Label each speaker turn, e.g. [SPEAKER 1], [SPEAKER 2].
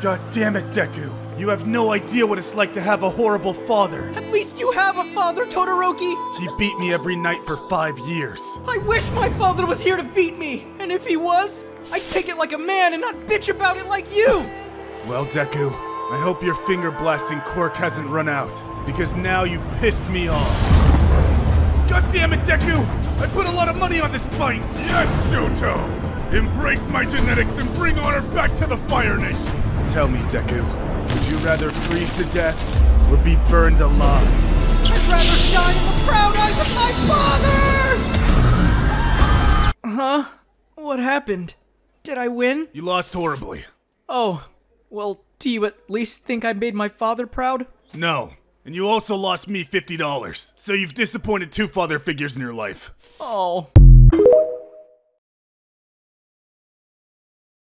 [SPEAKER 1] God damn it, Deku. You have no idea what it's like to have a horrible father.
[SPEAKER 2] At least you have a father, Todoroki!
[SPEAKER 1] He beat me every night for five years.
[SPEAKER 2] I wish my father was here to beat me! And if he was, I'd take it like a man and not bitch about it like you!
[SPEAKER 1] Well, Deku, I hope your finger blasting quirk hasn't run out, because now you've pissed me off. God damn it, Deku! I put a lot of money on this fight! Yes, Shoto! Embrace my genetics and bring honor back to the Fire Nation! Tell me, Deku, would you rather freeze to death or be burned alive?
[SPEAKER 2] I'd rather die in the proud eyes of my father! Huh? What happened? Did I win?
[SPEAKER 1] You lost horribly.
[SPEAKER 2] Oh, well, do you at least think I made my father proud?
[SPEAKER 1] No. And you also lost me $50. So you've disappointed two father figures in your life.
[SPEAKER 2] Oh.